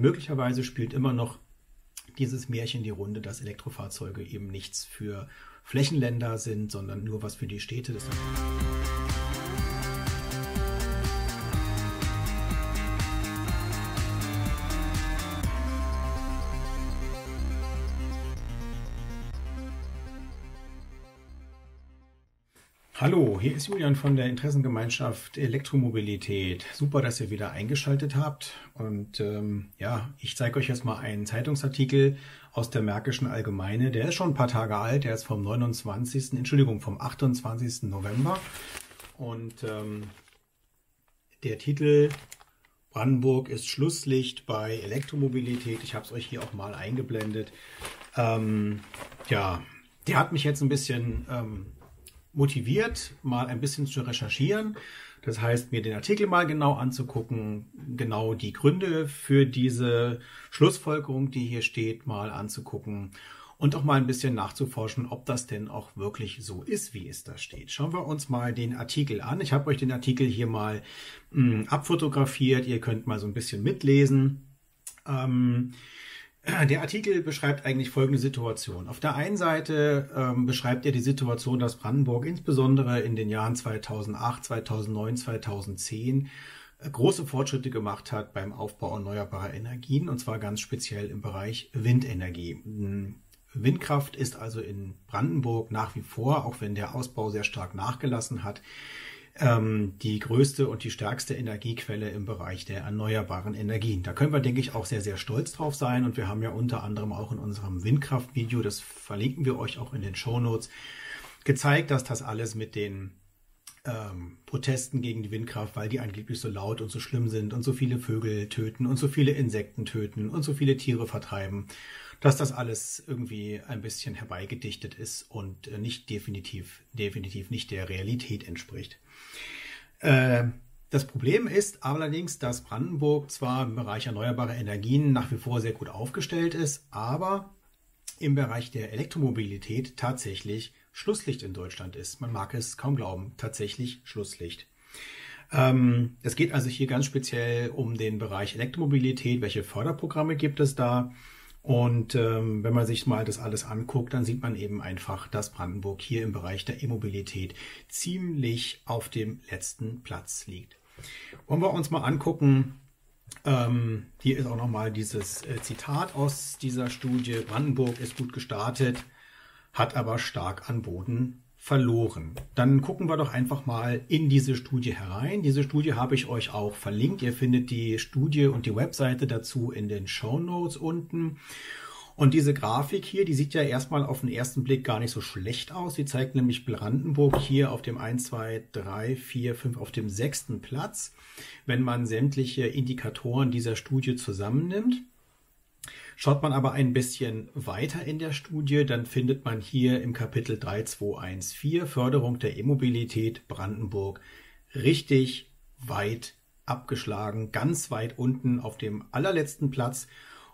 Möglicherweise spielt immer noch dieses Märchen die Runde, dass Elektrofahrzeuge eben nichts für Flächenländer sind, sondern nur was für die Städte. Das Hallo, hier ist Julian von der Interessengemeinschaft Elektromobilität. Super, dass ihr wieder eingeschaltet habt. Und ähm, ja, ich zeige euch jetzt mal einen Zeitungsartikel aus der Märkischen Allgemeine. Der ist schon ein paar Tage alt, der ist vom 29., Entschuldigung, vom 28. November. Und ähm, der Titel Brandenburg ist Schlusslicht bei Elektromobilität. Ich habe es euch hier auch mal eingeblendet. Ähm, ja, der hat mich jetzt ein bisschen ähm, motiviert, mal ein bisschen zu recherchieren. Das heißt, mir den Artikel mal genau anzugucken, genau die Gründe für diese Schlussfolgerung, die hier steht, mal anzugucken und auch mal ein bisschen nachzuforschen, ob das denn auch wirklich so ist, wie es da steht. Schauen wir uns mal den Artikel an. Ich habe euch den Artikel hier mal mh, hm, abfotografiert. Ihr könnt mal so ein bisschen mitlesen. Ähm, der Artikel beschreibt eigentlich folgende Situation. Auf der einen Seite ähm, beschreibt er die Situation, dass Brandenburg insbesondere in den Jahren 2008, 2009, 2010 große Fortschritte gemacht hat beim Aufbau erneuerbarer Energien und zwar ganz speziell im Bereich Windenergie. Hm, Windkraft ist also in Brandenburg nach wie vor, auch wenn der Ausbau sehr stark nachgelassen hat, ähm, die größte und die stärkste Energiequelle im Bereich der erneuerbaren Energien. Da können wir, denke ich, auch sehr, sehr stolz drauf sein. Und wir haben ja unter anderem auch in unserem Windkraftvideo, das verlinken wir euch auch in den Show Notes, gezeigt, dass das alles mit den ähm, Protesten gegen die Windkraft, weil die angeblich so laut und so schlimm sind und so viele Vögel töten und so viele Insekten töten und so viele Tiere vertreiben, dass das alles irgendwie ein bisschen herbeigedichtet ist und äh, nicht definitiv, definitiv nicht der Realität entspricht. Äh, das Problem ist allerdings, dass Brandenburg zwar im Bereich erneuerbare Energien nach wie vor sehr gut aufgestellt ist, aber im Bereich der Elektromobilität tatsächlich Schlusslicht in Deutschland ist. Man mag es kaum glauben, tatsächlich Schlusslicht. Ähm, es geht also hier ganz speziell um den Bereich Elektromobilität. Welche Förderprogramme gibt es da? Und ähm, wenn man sich mal das alles anguckt, dann sieht man eben einfach, dass Brandenburg hier im Bereich der E-Mobilität ziemlich auf dem letzten Platz liegt. Wollen wir uns mal angucken, ähm, hier ist auch nochmal dieses äh, Zitat aus dieser Studie. Brandenburg ist gut gestartet, hat aber stark an Boden verloren. Dann gucken wir doch einfach mal in diese Studie herein. Diese Studie habe ich euch auch verlinkt. Ihr findet die Studie und die Webseite dazu in den Show Notes unten. Und diese Grafik hier, die sieht ja erstmal auf den ersten Blick gar nicht so schlecht aus. Sie zeigt nämlich Brandenburg hier auf dem 1, 2, 3, 4, 5, auf dem sechsten Platz, wenn man sämtliche Indikatoren dieser Studie zusammennimmt. Schaut man aber ein bisschen weiter in der Studie, dann findet man hier im Kapitel 3214 Förderung der E-Mobilität Brandenburg richtig weit abgeschlagen, ganz weit unten auf dem allerletzten Platz.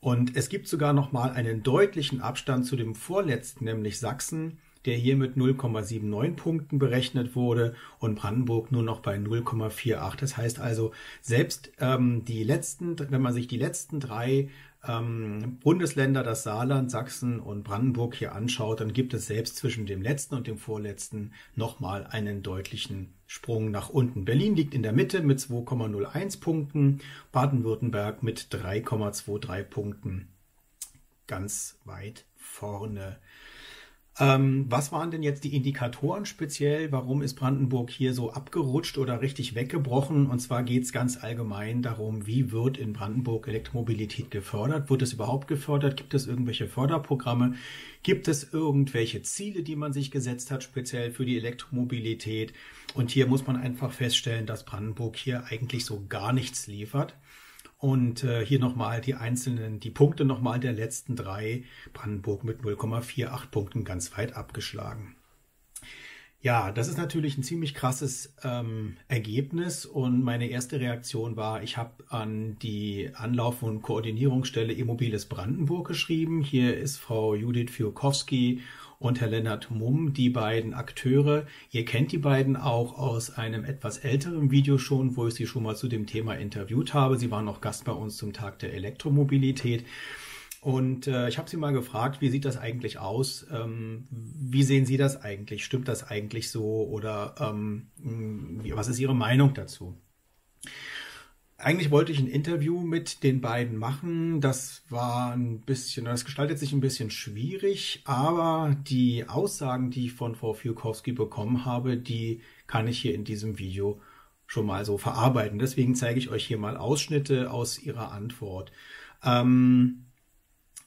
Und es gibt sogar noch mal einen deutlichen Abstand zu dem vorletzten, nämlich Sachsen, der hier mit 0,79 Punkten berechnet wurde und Brandenburg nur noch bei 0,48. Das heißt also, selbst ähm, die letzten, wenn man sich die letzten drei ähm, Bundesländer, das Saarland, Sachsen und Brandenburg hier anschaut, dann gibt es selbst zwischen dem letzten und dem vorletzten nochmal einen deutlichen Sprung nach unten. Berlin liegt in der Mitte mit 2,01 Punkten, Baden-Württemberg mit 3,23 Punkten ganz weit vorne. Ähm, was waren denn jetzt die Indikatoren speziell? Warum ist Brandenburg hier so abgerutscht oder richtig weggebrochen? Und zwar geht es ganz allgemein darum, wie wird in Brandenburg Elektromobilität gefördert? Wird es überhaupt gefördert? Gibt es irgendwelche Förderprogramme? Gibt es irgendwelche Ziele, die man sich gesetzt hat, speziell für die Elektromobilität? Und hier muss man einfach feststellen, dass Brandenburg hier eigentlich so gar nichts liefert. Und äh, hier nochmal die einzelnen, die Punkte nochmal der letzten drei. Brandenburg mit 0,48 Punkten ganz weit abgeschlagen. Ja, das ist natürlich ein ziemlich krasses ähm, Ergebnis und meine erste Reaktion war, ich habe an die Anlauf- und Koordinierungsstelle Immobiles Brandenburg geschrieben. Hier ist Frau Judith Fiokowski und Herr Lennart Mumm, die beiden Akteure. Ihr kennt die beiden auch aus einem etwas älteren Video schon, wo ich sie schon mal zu dem Thema interviewt habe. Sie waren auch Gast bei uns zum Tag der Elektromobilität. Und äh, ich habe sie mal gefragt, wie sieht das eigentlich aus? Ähm, wie sehen Sie das eigentlich? Stimmt das eigentlich so? Oder ähm, was ist Ihre Meinung dazu? Eigentlich wollte ich ein Interview mit den beiden machen. Das war ein bisschen, das gestaltet sich ein bisschen schwierig, aber die Aussagen, die ich von Frau Fiukowski bekommen habe, die kann ich hier in diesem Video schon mal so verarbeiten. Deswegen zeige ich euch hier mal Ausschnitte aus ihrer Antwort. Ähm,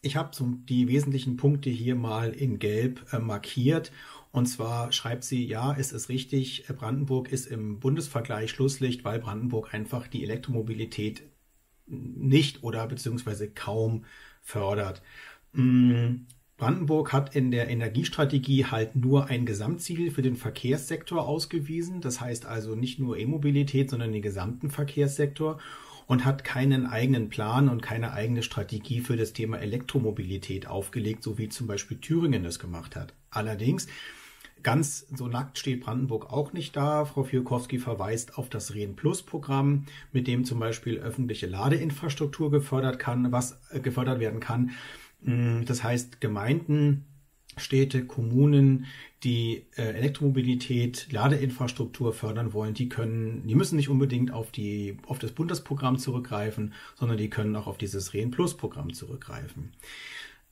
ich habe die wesentlichen Punkte hier mal in Gelb äh, markiert und zwar schreibt sie, ja, es ist richtig, Brandenburg ist im Bundesvergleich Schlusslicht, weil Brandenburg einfach die Elektromobilität nicht oder beziehungsweise kaum fördert. Mm, Brandenburg hat in der Energiestrategie halt nur ein Gesamtziel für den Verkehrssektor ausgewiesen. Das heißt also nicht nur E-Mobilität, sondern den gesamten Verkehrssektor und hat keinen eigenen Plan und keine eigene Strategie für das Thema Elektromobilität aufgelegt, so wie zum Beispiel Thüringen es gemacht hat. Allerdings Ganz so nackt steht Brandenburg auch nicht da. Frau Fielkowski verweist auf das Rehen Plus Programm, mit dem zum Beispiel öffentliche Ladeinfrastruktur gefördert kann, was äh, gefördert werden kann. Mm, das heißt, Gemeinden, Städte, Kommunen, die äh, Elektromobilität, Ladeinfrastruktur fördern wollen, die können, die müssen nicht unbedingt auf die, auf das Bundesprogramm zurückgreifen, sondern die können auch auf dieses Rehen Plus Programm zurückgreifen.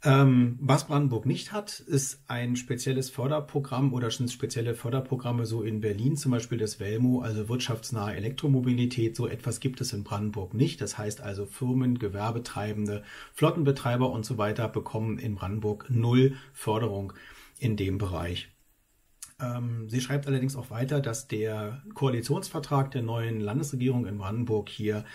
Ähm, was Brandenburg nicht hat, ist ein spezielles Förderprogramm oder schon spezielle Förderprogramme so in Berlin, zum Beispiel das WELMO, also wirtschaftsnahe Elektromobilität. So etwas gibt es in Brandenburg nicht. Das heißt also Firmen, Gewerbetreibende, Flottenbetreiber und so weiter bekommen in Brandenburg null Förderung in dem Bereich. Ähm, sie schreibt allerdings auch weiter, dass der Koalitionsvertrag der neuen Landesregierung in Brandenburg hier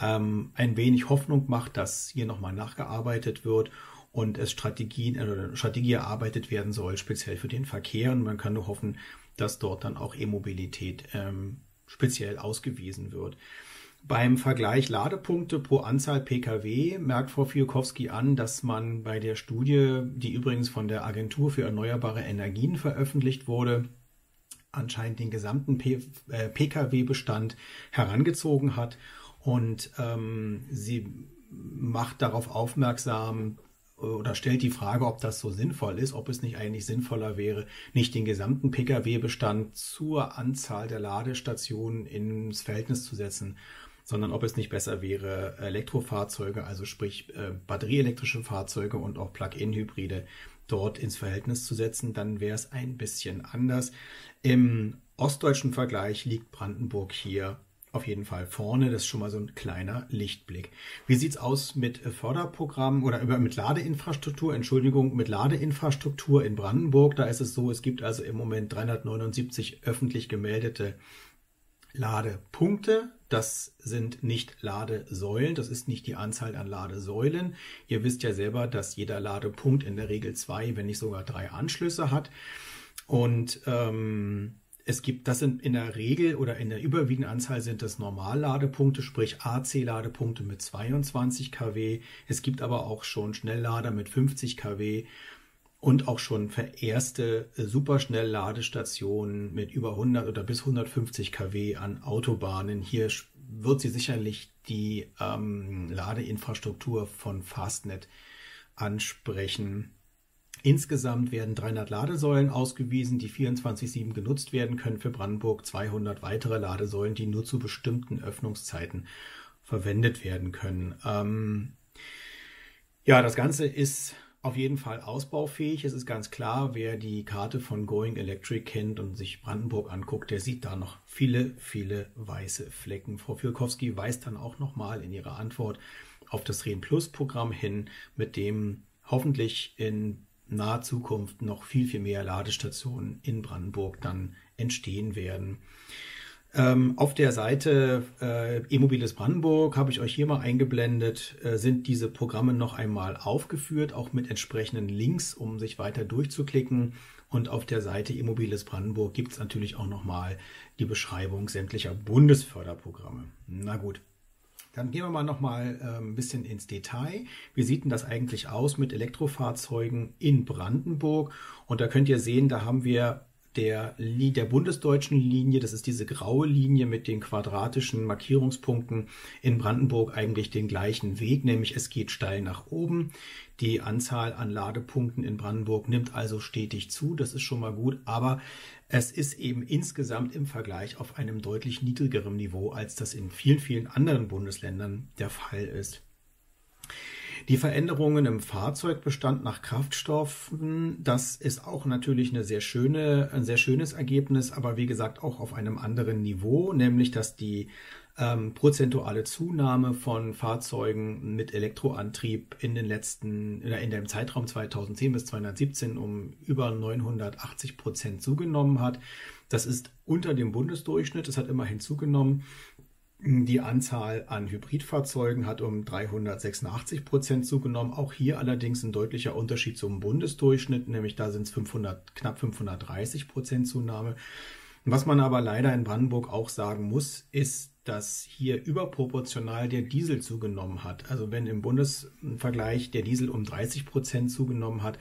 ähm, ein wenig Hoffnung macht, dass hier nochmal nachgearbeitet wird und es Strategien äh, Strategie erarbeitet werden soll, speziell für den Verkehr. Und man kann nur hoffen, dass dort dann auch E-Mobilität ähm, speziell ausgewiesen wird. Beim Vergleich Ladepunkte pro Anzahl Pkw merkt Frau Fiukowski an, dass man bei der Studie, die übrigens von der Agentur für erneuerbare Energien veröffentlicht wurde, anscheinend den gesamten äh, Pkw-Bestand herangezogen hat und ähm, sie macht darauf aufmerksam, oder stellt die Frage, ob das so sinnvoll ist, ob es nicht eigentlich sinnvoller wäre, nicht den gesamten Pkw-Bestand zur Anzahl der Ladestationen ins Verhältnis zu setzen, sondern ob es nicht besser wäre, Elektrofahrzeuge, also sprich äh, batterieelektrische Fahrzeuge und auch Plug-in-Hybride dort ins Verhältnis zu setzen, dann wäre es ein bisschen anders. Im ostdeutschen Vergleich liegt Brandenburg hier auf jeden Fall vorne. Das ist schon mal so ein kleiner Lichtblick. Wie sieht's aus mit Förderprogrammen oder mit Ladeinfrastruktur? Entschuldigung, mit Ladeinfrastruktur in Brandenburg. Da ist es so, es gibt also im Moment 379 öffentlich gemeldete Ladepunkte. Das sind nicht Ladesäulen. Das ist nicht die Anzahl an Ladesäulen. Ihr wisst ja selber, dass jeder Ladepunkt in der Regel zwei, wenn nicht sogar drei Anschlüsse hat. Und ähm, es gibt, das sind in der Regel oder in der überwiegenden Anzahl sind das Normalladepunkte, sprich AC-Ladepunkte mit 22 kW. Es gibt aber auch schon Schnelllader mit 50 kW und auch schon erste äh, Superschnellladestationen mit über 100 oder bis 150 kW an Autobahnen. Hier wird sie sicherlich die ähm, Ladeinfrastruktur von Fastnet ansprechen. Insgesamt werden 300 Ladesäulen ausgewiesen, die 24-7 genutzt werden können für Brandenburg, 200 weitere Ladesäulen, die nur zu bestimmten Öffnungszeiten verwendet werden können. Ähm ja, das Ganze ist auf jeden Fall ausbaufähig. Es ist ganz klar, wer die Karte von Going Electric kennt und sich Brandenburg anguckt, der sieht da noch viele, viele weiße Flecken. Frau Filkowski weist dann auch nochmal in ihrer Antwort auf das Rehen Plus Programm hin, mit dem hoffentlich in naher Zukunft noch viel, viel mehr Ladestationen in Brandenburg dann entstehen werden. Ähm, auf der Seite äh, E-Mobiles Brandenburg habe ich euch hier mal eingeblendet, äh, sind diese Programme noch einmal aufgeführt, auch mit entsprechenden Links, um sich weiter durchzuklicken. Und auf der Seite E-Mobiles Brandenburg gibt es natürlich auch nochmal die Beschreibung sämtlicher Bundesförderprogramme. Na gut. Dann gehen wir mal noch mal äh, ein bisschen ins Detail. Wie sieht denn das eigentlich aus mit Elektrofahrzeugen in Brandenburg? Und da könnt ihr sehen, da haben wir der, der bundesdeutschen Linie, das ist diese graue Linie mit den quadratischen Markierungspunkten in Brandenburg eigentlich den gleichen Weg, nämlich es geht steil nach oben. Die Anzahl an Ladepunkten in Brandenburg nimmt also stetig zu, das ist schon mal gut, aber es ist eben insgesamt im Vergleich auf einem deutlich niedrigeren Niveau, als das in vielen, vielen anderen Bundesländern der Fall ist. Die Veränderungen im Fahrzeugbestand nach Kraftstoffen, das ist auch natürlich eine sehr schöne, ein sehr schönes Ergebnis, aber wie gesagt auch auf einem anderen Niveau, nämlich dass die ähm, prozentuale Zunahme von Fahrzeugen mit Elektroantrieb in den letzten, in dem Zeitraum 2010 bis 2017 um über 980 Prozent zugenommen hat. Das ist unter dem Bundesdurchschnitt. Es hat immerhin zugenommen. Die Anzahl an Hybridfahrzeugen hat um 386 Prozent zugenommen. Auch hier allerdings ein deutlicher Unterschied zum Bundesdurchschnitt, nämlich da sind es 500, knapp 530 Prozent Zunahme. Was man aber leider in Brandenburg auch sagen muss, ist, dass hier überproportional der Diesel zugenommen hat. Also wenn im Bundesvergleich der Diesel um 30 Prozent zugenommen hat,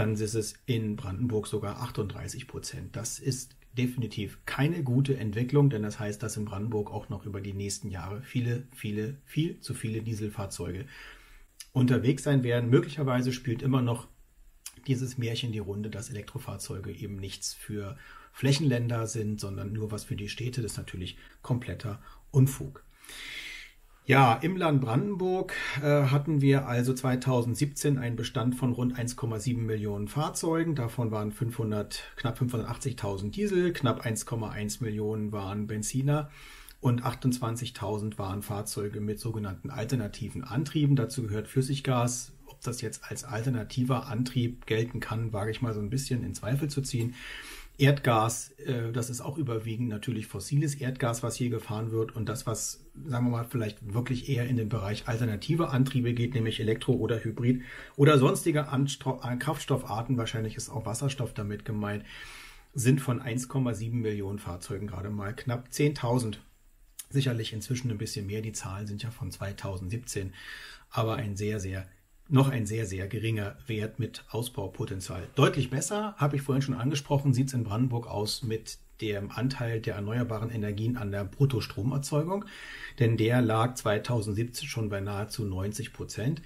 dann ist es in Brandenburg sogar 38 Prozent. Das ist definitiv keine gute Entwicklung, denn das heißt, dass in Brandenburg auch noch über die nächsten Jahre viele, viele, viel zu viele Dieselfahrzeuge unterwegs sein werden. Möglicherweise spielt immer noch dieses Märchen die Runde, dass Elektrofahrzeuge eben nichts für Flächenländer sind, sondern nur was für die Städte. Das ist natürlich kompletter Unfug. Ja, im Land Brandenburg äh, hatten wir also 2017 einen Bestand von rund 1,7 Millionen Fahrzeugen. Davon waren 500, knapp 580.000 Diesel, knapp 1,1 Millionen waren Benziner und 28.000 waren Fahrzeuge mit sogenannten alternativen Antrieben. Dazu gehört Flüssiggas. Ob das jetzt als alternativer Antrieb gelten kann, wage ich mal so ein bisschen in Zweifel zu ziehen. Erdgas, äh, das ist auch überwiegend natürlich fossiles Erdgas, was hier gefahren wird. Und das, was, sagen wir mal, vielleicht wirklich eher in den Bereich alternative Antriebe geht, nämlich Elektro- oder Hybrid oder sonstige äh, Kraftstoffarten, wahrscheinlich ist auch Wasserstoff damit gemeint, sind von 1,7 Millionen Fahrzeugen gerade mal knapp 10.000. Sicherlich inzwischen ein bisschen mehr, die Zahlen sind ja von 2017, aber ein sehr, sehr noch ein sehr, sehr geringer Wert mit Ausbaupotenzial. Deutlich besser, habe ich vorhin schon angesprochen, sieht es in Brandenburg aus mit dem Anteil der erneuerbaren Energien an der Bruttostromerzeugung, denn der lag 2017 schon bei nahezu 90 Prozent.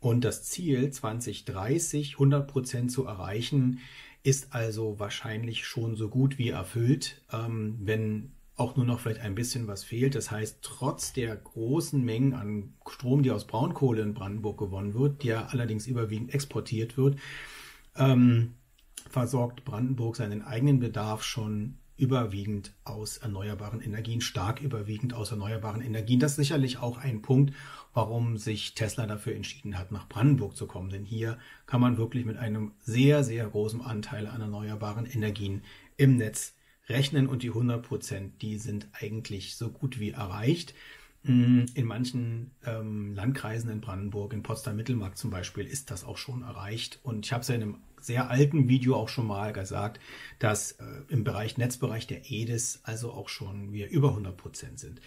Und das Ziel 2030 100 Prozent zu erreichen, ist also wahrscheinlich schon so gut wie erfüllt, ähm, wenn auch nur noch vielleicht ein bisschen was fehlt. Das heißt, trotz der großen Mengen an Strom, die aus Braunkohle in Brandenburg gewonnen wird, die ja allerdings überwiegend exportiert wird, ähm, versorgt Brandenburg seinen eigenen Bedarf schon überwiegend aus erneuerbaren Energien, stark überwiegend aus erneuerbaren Energien. Das ist sicherlich auch ein Punkt, warum sich Tesla dafür entschieden hat, nach Brandenburg zu kommen. Denn hier kann man wirklich mit einem sehr, sehr großen Anteil an erneuerbaren Energien im Netz rechnen und die 100 Prozent, die sind eigentlich so gut wie erreicht. Mm, in manchen ähm, Landkreisen in Brandenburg, in Potsdam-Mittelmark zum Beispiel, ist das auch schon erreicht. Und ich habe es ja in einem sehr alten Video auch schon mal gesagt, dass äh, im Bereich Netzbereich der EDIS also auch schon wir über 100 Prozent sind.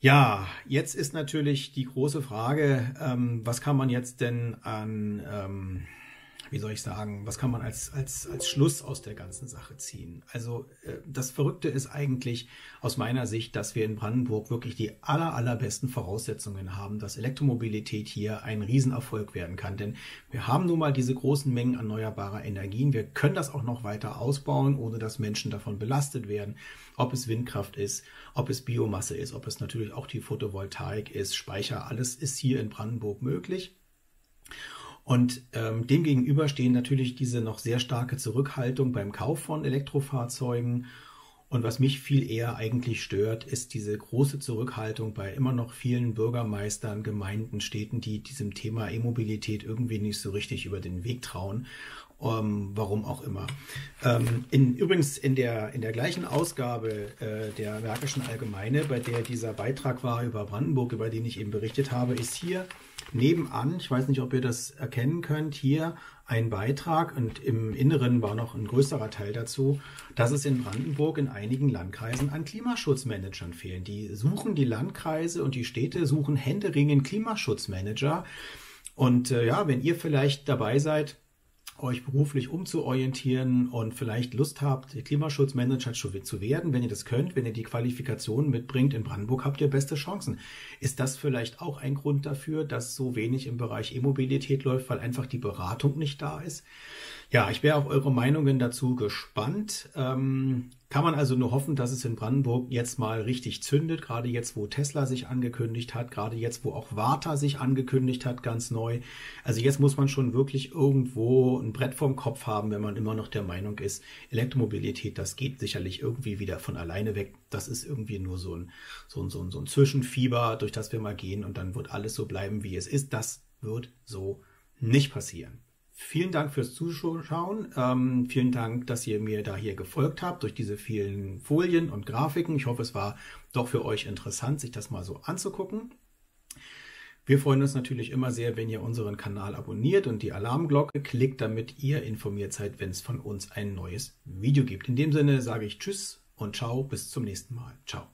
Ja, jetzt ist natürlich die große Frage, ähm, was kann man jetzt denn an ähm, wie soll ich sagen, was kann man als, als, als Schluss aus der ganzen Sache ziehen? Also äh, das Verrückte ist eigentlich aus meiner Sicht, dass wir in Brandenburg wirklich die aller, allerbesten Voraussetzungen haben, dass Elektromobilität hier ein Riesenerfolg werden kann. Denn wir haben nun mal diese großen Mengen erneuerbarer Energien. Wir können das auch noch weiter ausbauen, ohne dass Menschen davon belastet werden. Ob es Windkraft ist, ob es Biomasse ist, ob es natürlich auch die Photovoltaik ist, Speicher, alles ist hier in Brandenburg möglich. Und ähm, dem gegenüber stehen natürlich diese noch sehr starke Zurückhaltung beim Kauf von Elektrofahrzeugen. Und was mich viel eher eigentlich stört, ist diese große Zurückhaltung bei immer noch vielen Bürgermeistern, Gemeinden, Städten, die diesem Thema E-Mobilität irgendwie nicht so richtig über den Weg trauen ähm, warum auch immer. Ähm, in, übrigens in der, in der gleichen Ausgabe äh, der Märkischen Allgemeine, bei der dieser Beitrag war über Brandenburg, über den ich eben berichtet habe, ist hier nebenan, ich weiß nicht, ob ihr das erkennen könnt, hier ein Beitrag und im Inneren war noch ein größerer Teil dazu, dass es in Brandenburg in einigen Landkreisen an Klimaschutzmanagern fehlen. Die suchen die Landkreise und die Städte suchen händeringend Klimaschutzmanager. Und äh, ja, wenn ihr vielleicht dabei seid, euch beruflich umzuorientieren und vielleicht Lust habt, Klimaschutzmanager zu werden, wenn ihr das könnt, wenn ihr die Qualifikationen mitbringt, in Brandenburg habt ihr beste Chancen. Ist das vielleicht auch ein Grund dafür, dass so wenig im Bereich E-Mobilität läuft, weil einfach die Beratung nicht da ist? Ja, ich wäre auf eure Meinungen dazu gespannt. Ähm, kann man also nur hoffen, dass es in Brandenburg jetzt mal richtig zündet, gerade jetzt, wo Tesla sich angekündigt hat, gerade jetzt, wo auch Warta sich angekündigt hat, ganz neu. Also jetzt muss man schon wirklich irgendwo ein Brett vorm Kopf haben, wenn man immer noch der Meinung ist, Elektromobilität, das geht sicherlich irgendwie wieder von alleine weg. Das ist irgendwie nur so ein, so ein, so ein, so ein Zwischenfieber, durch das wir mal gehen und dann wird alles so bleiben, wie es ist. Das wird so nicht passieren. Vielen Dank fürs Zuschauen. Ähm, vielen Dank, dass ihr mir da hier gefolgt habt durch diese vielen Folien und Grafiken. Ich hoffe, es war doch für euch interessant, sich das mal so anzugucken. Wir freuen uns natürlich immer sehr, wenn ihr unseren Kanal abonniert und die Alarmglocke klickt, damit ihr informiert seid, wenn es von uns ein neues Video gibt. In dem Sinne sage ich Tschüss und Ciao, bis zum nächsten Mal. Ciao.